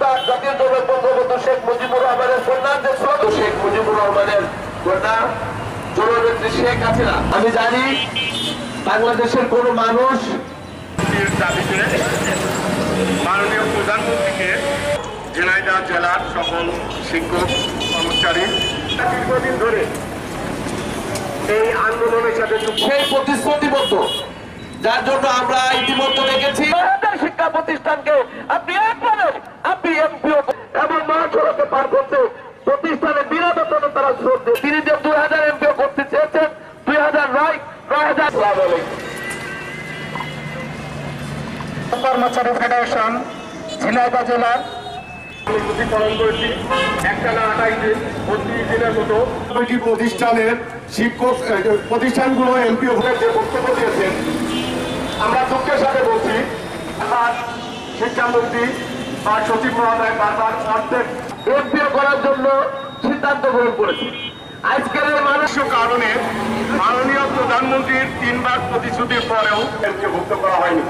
আপনার জাতীয় দলের বঙ্গবন্ধু শেখ মুজিবুর রহমানের কন্যা যে স্রোত শেখ মুজিবুর রহমানের কন্যা জননেত্রী শেখ হাসিনা। আমি জানি বাংলাদেশের কোন মানুষ দাবিতে মাননীয় প্রধানমন্ত্রীকে ঝিনাইদহ জেলার সকল শিক্ষক কর্মচারী দীর্ঘদিন ধরে এই আন্দোলনের সাথে সেই প্রতিশ্রুতিবদ্ধ যার জন্য আমরা ইতিমধ্যে দেখেছি শিক্ষা প্রতিষ্ঠানকে তারা শ্রদ্ধ তিনি যে দুই হাজার এমপিও করতে চেয়েছেন দুই হাজার নয় নয় হাজার কর্মচারী ফেডারেশন ঝিনাইদহ জেলার কর্মসূচি করেছি একটানা আঠাইশ বত্রিশ দিনের মতো। প্রতিষ্ঠানের শিক্ষক এ, প্রতিষ্ঠানগুলো এমপিও যে বক্তব্য দিয়েছেন আমরা দুঃখের সাথে বলছি আর শিক্ষামন্ত্রী বা সচিব মহোদয় বারবার অর্ধেক এমপিও করার জন্য গ্রহণ করেছে। আজকের মানুষ কারণে মাননীয় প্রধানমন্ত্রীর তিনবার প্রতিশ্রুতির পরেও ভুক্ত করা হয়নি।